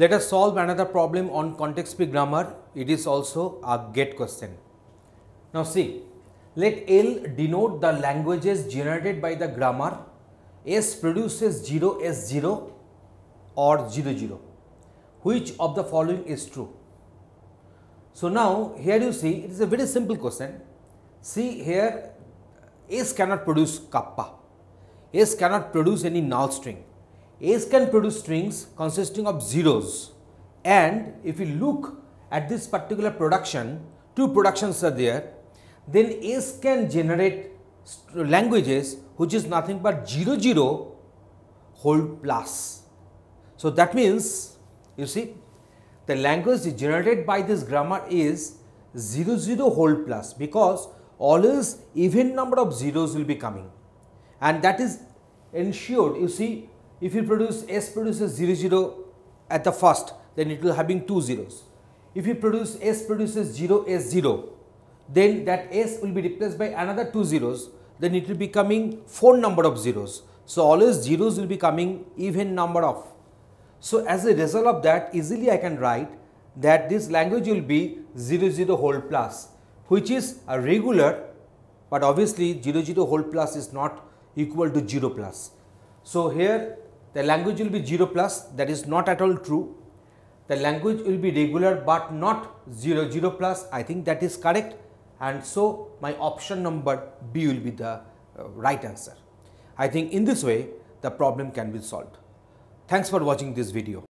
Let us solve another problem on context free grammar. It is also a GATE question. Now see, let L denote the languages generated by the grammar. S produces 0 S0 or 0 0. Which of the following is true? So now here you see it is a very simple question. See here S cannot produce kappa. S cannot produce any null string. S can produce strings consisting of zeros and if you look at this particular production, two productions are there, then S can generate languages which is nothing but 0 0 whole plus. So that means you see the language generated by this grammar is 0 0 whole plus because always even number of zeros will be coming and that is ensured you see if you produce s produces 0 0 at the first then it will having two zeros. If you produce s produces 0 s 0 then that s will be replaced by another two zeros then it will be coming four number of zeros. So always zeros will be coming even number of. So as a result of that easily i can write that this language will be 0 0 whole plus which is a regular but obviously 0 0 whole plus is not equal to 0 plus. So here the language will be 0 plus that is not at all true. The language will be regular but not 0 0 plus I think that is correct and so my option number B will be the uh, right answer. I think in this way the problem can be solved. Thanks for watching this video.